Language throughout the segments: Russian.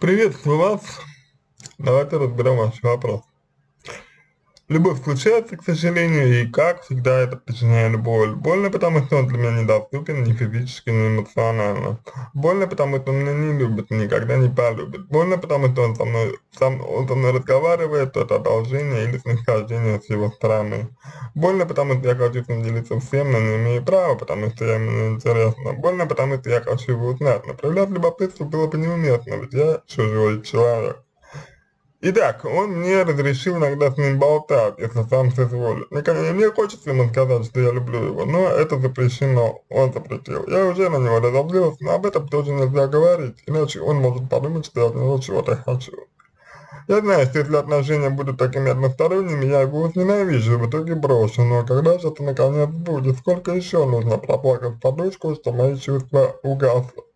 Приветствую вас. Давайте разберем ваш вопрос. Любовь случается, к сожалению, и как всегда это причиняет боль. Больно, потому что он для меня недоступен ни физически, ни эмоционально. Больно, потому что он меня не любит, никогда не полюбит. Больно, потому что он со мной, сам, он со мной разговаривает, это одолжение или снисхождение с его стороны. Больно, потому что я хочу с ним делиться всем, но не имею права, потому что я ему не интересно. Больно, потому что я хочу его узнать. Но проявлять любопытство было бы неуместно, ведь я чужой человек. Итак, он мне разрешил иногда с ним болтать, если сам соизволит. Мне, мне хочется ему сказать, что я люблю его, но это запрещено, он запретил. Я уже на него разозлился, но об этом тоже нельзя говорить, иначе он может подумать, что я от него чего-то хочу. Я знаю, что если отношения будут такими односторонними, я его возненавижу и в итоге брошу, но когда же это наконец будет, сколько еще нужно проплакать подушку, что мои чувства угасли.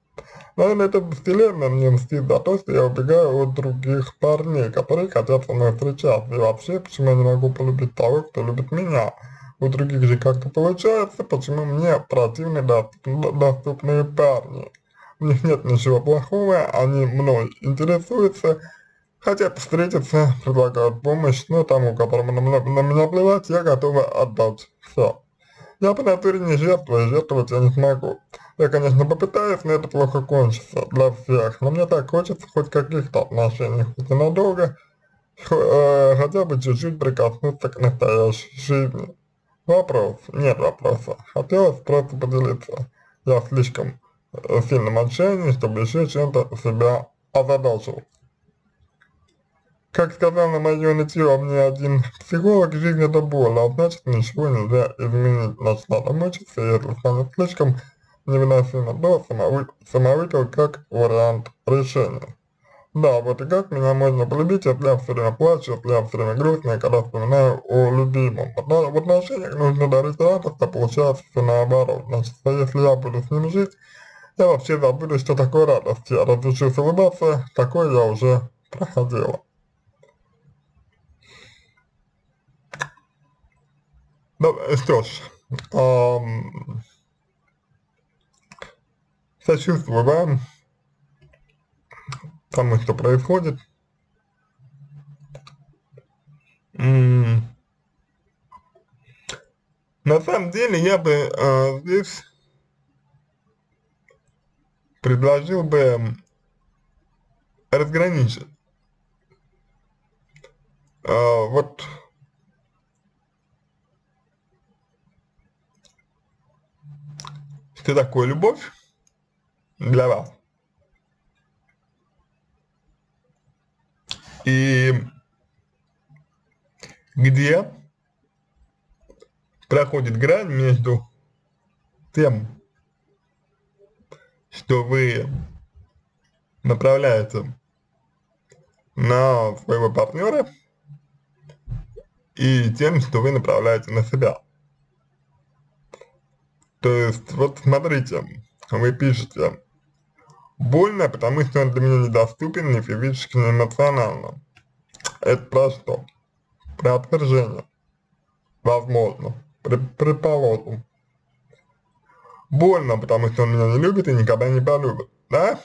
Наверное, эта вселенная мне мстит за то, что я убегаю от других парней, которые хотят со мной встречаться. И вообще, почему я не могу полюбить того, кто любит меня? У других же как-то получается, почему мне противны доступные парни? У них нет ничего плохого, они мной интересуются, хотят встретиться, предлагают помощь, но тому, которому на меня плевать, я готова отдать все. Я по натуре не жертва, и жертвовать я не смогу. Я, конечно, попытаюсь, но это плохо кончится для всех. Но мне так хочется хоть каких-то отношений, хоть и надолго, э, хотя бы чуть-чуть прикоснуться к настоящей жизни. Вопрос? Нет вопроса. Хотелось просто поделиться. Я слишком э, сильном отчаянии, чтобы еще чем-то себя озадачил. Как сказал на мое нытье мне один психолог, жизнь это боль, а значит ничего нельзя изменить. Надо мучиться, и если станет слишком невыносимо, то самовы, самовыпил как вариант решения. Да, вот и как меня можно полюбить, если я все время плачу, если я все время грустная, когда вспоминаю о любимом. В отношениях нужно дарить радость, а получается все наоборот. Значит, если я буду с ним жить, я вообще забуду, что такое радость. Я разучусь улыбаться, такое я уже проходила. Что ж, эм, сочувствую вам, тому, что происходит. На самом деле, я бы э, здесь предложил бы разграничить. Э, вот Что такое любовь для вас? И где проходит грань между тем, что вы направляете на своего партнера и тем, что вы направляете на себя. То есть, вот смотрите, вы пишете, больно, потому что он для меня недоступен ни физически, ни эмоционально. Это про что? Про отвержение. Возможно. При, предположим. Больно, потому что он меня не любит и никогда не полюбит. Да?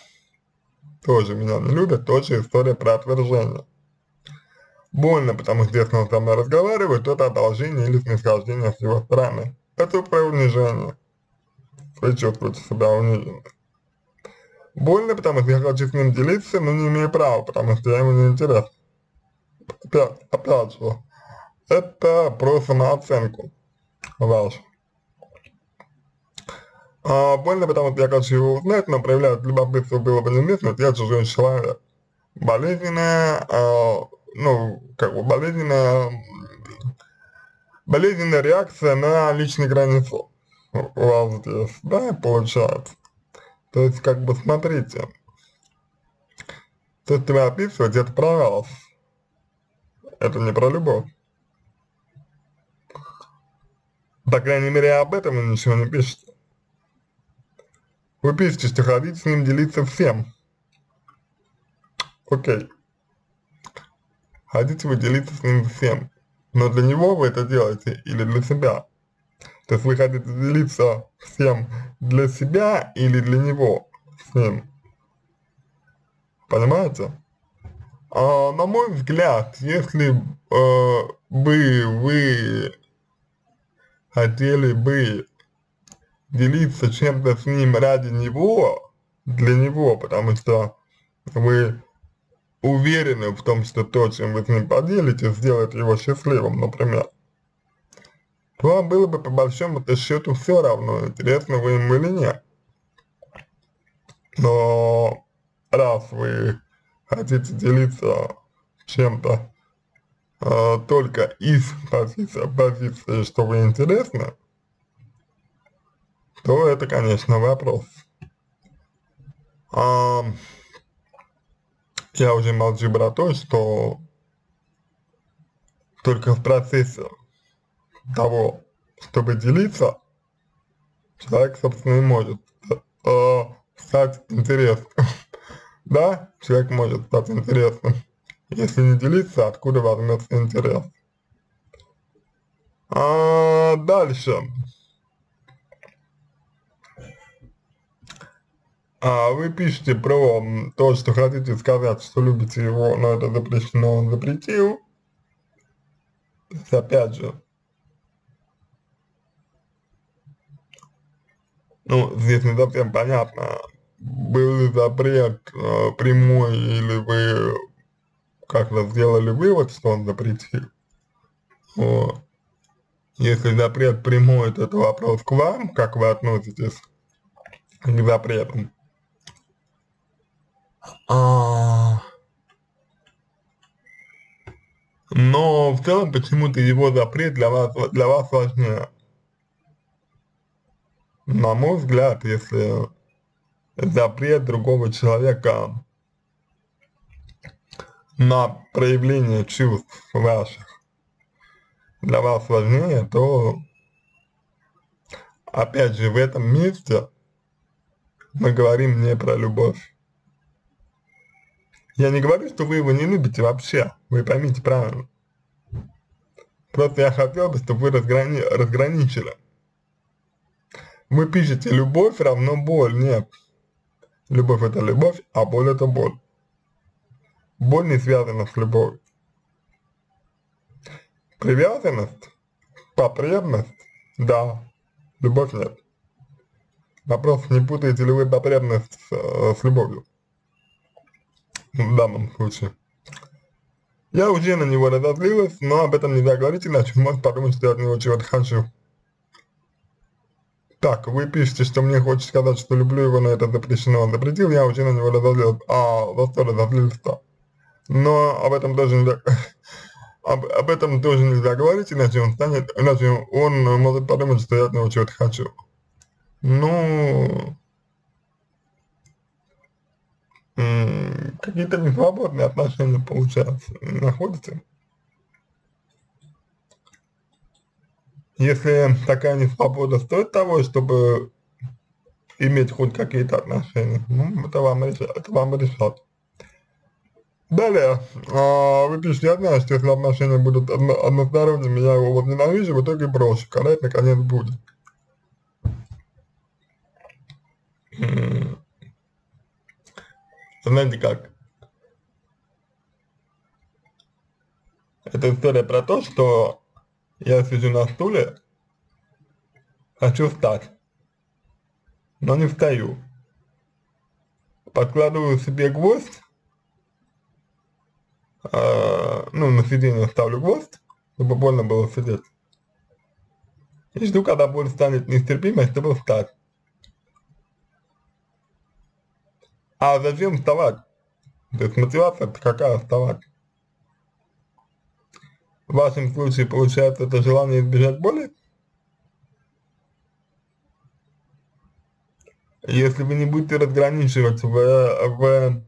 Тоже меня не любит, тоже история про отвержение. Больно, потому что если он со мной разговаривает, то это одолжение или снисхождение с его стороны. Это про унижение вы чувствуете себя униженным. Больно, потому что я хочу с ним делиться, но не имею права, потому что я ему не интересен. Опять, опять же, это про самооценку вашу. А, больно, потому что я хочу его узнать, но проявлять любопытство было бы неуместно, я чужой человек. Болезненная, а, ну, как бы болезненная, болезненная реакция на личные границы у вас здесь, да, получается. То есть, как бы, смотрите, то, что вы описываете, это про вас. Это не про любовь. По крайней мере, об этом вы ничего не пишете. Вы пишете, что хотите с ним делиться всем. Окей. Хотите вы делиться с ним всем. Но для него вы это делаете или для себя? То есть вы хотите делиться всем для себя или для него с ним? понимаете? А, на мой взгляд, если э, бы вы хотели бы делиться чем-то с ним ради него, для него, потому что вы уверены в том, что то, чем вы с ним поделитесь, сделает его счастливым, например, вам было бы по большому-то счету все равно, интересно вы ему или нет. Но раз вы хотите делиться чем-то э, только из позиции, позиции, что вы интересны, то это, конечно, вопрос. А, я уже молчу про то, что только в процессе того, чтобы делиться, человек, собственно, и может э, стать интересным. да, человек может стать интересным. Если не делиться, откуда возьмется интерес? А дальше. А вы пишете про то, что хотите сказать, что любите его, но это запрещено, он запретил. Опять же, ну, здесь не совсем понятно, был ли запрет э, прямой, или вы как-то сделали вывод, что он запретил. Вот. Если запрет прямой, то это вопрос к вам, как вы относитесь к запретам. А... Но в целом почему-то его запрет для вас, для вас важнее. На мой взгляд, если запрет другого человека на проявление чувств ваших для вас важнее, то опять же в этом месте мы говорим не про любовь. Я не говорю, что вы его не любите вообще, вы поймите правильно. Просто я хотел бы, чтобы вы разграни разграничили. Вы пишете «любовь равно боль», нет. Любовь это любовь, а боль это боль. Боль не связана с любовью. Привязанность, потребность, да, любовь нет. Вопрос, не путаете ли вы потребность э, с любовью? в данном случае. Я уже на него разозлилась, но об этом нельзя говорить, иначе может подумать, что я от него чего-то хочу. Так, вы пишете, что мне хочется сказать, что люблю его, но это запрещено. Он запретил, я уже на него разозлилась. А, за что разозлился-то? Но об этом тоже нельзя... об, об этом тоже нельзя говорить, иначе он станет... Иначе он может подумать, что я от него чего-то хочу. Ну... какие-то несвободные отношения, получается, находите. Если такая несвобода стоит того, чтобы иметь хоть какие-то отношения, ну, это вам решать. Это вам решать. Далее, а, вы пишете, я знаю, что если отношения будут одно, односторонними, я его возненавижу, в итоге брошу, когда это наконец будет. Знаете как? Это история про то, что я сижу на стуле, хочу встать, но не встаю. Подкладываю себе гвоздь, э, ну, на сиденье ставлю гвоздь, чтобы больно было сидеть. И жду, когда боль станет нестерпимой, чтобы встать. А зачем вставать? То есть мотивация какая вставать? В вашем случае получается это желание избежать боли? Если вы не будете разграничивать в, в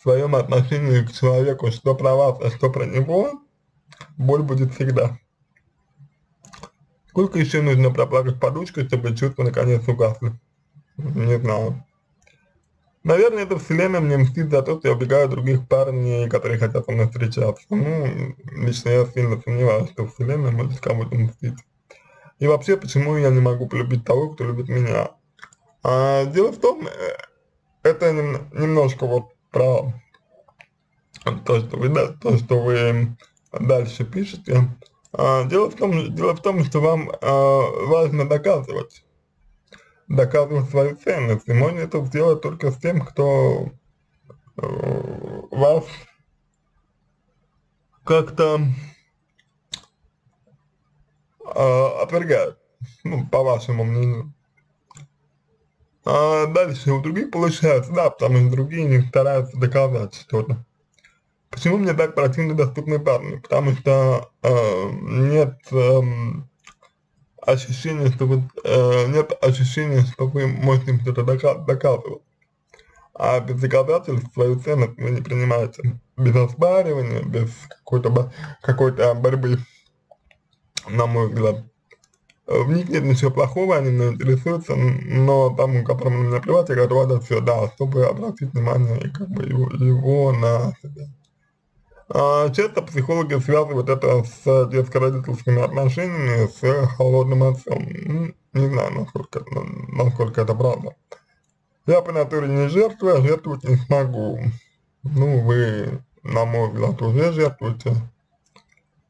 своем отношении к человеку, что про вас, а что про него, боль будет всегда. Сколько еще нужно проплакать подушкой, чтобы чувства наконец угасли? Не знаю. Наверное, эта вселенная мне мстит за то, что я убегаю других парней, которые хотят со мной встречаться. Ну, лично я сильно сомневаюсь, что вселенная может кому-то мстить. И вообще, почему я не могу полюбить того, кто любит меня? А, дело в том, э, это нем, немножко вот про то, что вы, да, то, что вы дальше пишете. А, дело, в том, дело в том, что вам а, важно доказывать, доказывать свою ценность, и можно это сделать только с тем, кто э, вас как-то э, ну, по вашему мнению. А дальше у других получается, да, потому что другие не стараются доказать что-то. Почему мне так противны доступные парни? Потому что э, нет э, ощущения, что вы, э, нет ощущения, что вы можете что-то доказывать. А без доказательств свою ценность вы не принимаете. Без оспаривания, без какой-то какой, -то, борьбы, на мой взгляд. В них нет ничего плохого, они меня интересуются, но тому, которому на меня плевать, я готов отдать все, да, чтобы обратить внимание и как бы его, его на себя. А, часто психологи связывают это с детско-родительскими отношениями, с холодным отцом. Не знаю, насколько, насколько это правда. Я по натуре не жертвую, а жертвовать не смогу. Ну, вы, на мой взгляд, уже жертвуете.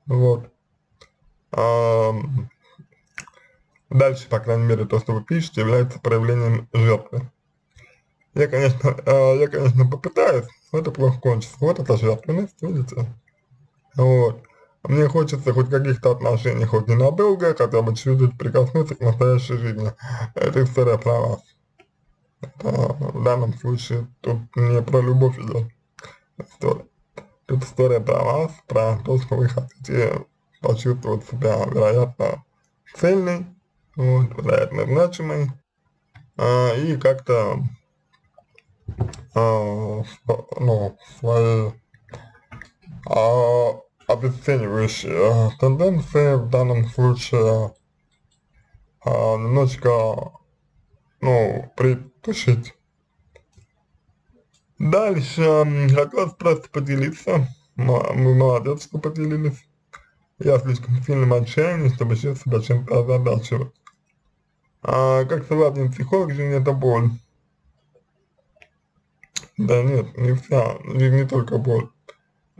Вот. А, дальше, по крайней мере, то, что вы пишете, является проявлением жертвы. Я, конечно, э, я, конечно, попытаюсь, но это плохо кончится. Вот это жертвенность, видите? Вот. Мне хочется хоть каких-то отношений, хоть ненадолго, хотя бы чуть-чуть прикоснуться к настоящей жизни. Это история про вас. Это, в данном случае тут не про любовь идет история. Тут история про вас, про то, что вы хотите почувствовать себя, вероятно, цельный, вот, вероятно, значимый, а, и как-то ну, свои а, обесценивающие тенденции в данном случае а, немножечко, ну, притушить. Дальше хотелось просто поделиться, мы молодец, что поделились. Я слишком сильным отчаянии, чтобы сейчас себя чем-то озадачивать. А, как советник психолог, жизнь это боль. Да нет, не вся, жизнь не только боль,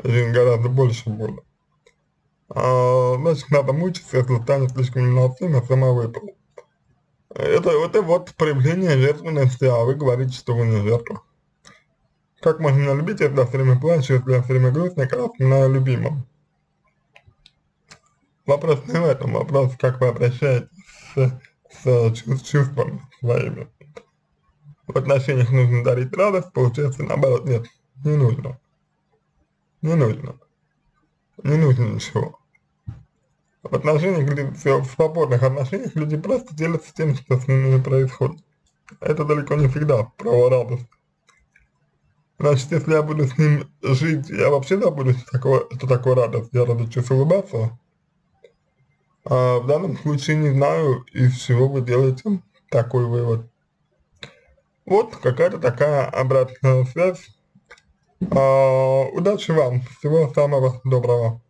жизнь гораздо больше боли. А, значит, надо мучиться, если станет слишком невыносимо, сама выпала. Это, это вот проявление жертвенности, а вы говорите, что вы не жертва. Как можно меня любить, если я все время плачу, если я все время грустный, как на любимом? Вопрос не в этом, вопрос, как вы обращаетесь с, с чувствами своими в отношениях нужно дарить радость, получается наоборот, нет, не нужно. Не нужно. Не нужно ничего. В отношениях, в свободных отношениях люди просто делятся тем, что с ними происходит. Это далеко не всегда право радость. Значит, если я буду с ним жить, я вообще забуду, что такое, что такое радость. Я рада чувств улыбаться. А в данном случае не знаю, из чего вы делаете такой вывод. Вот какая-то такая обратная связь. А, удачи вам, всего самого доброго.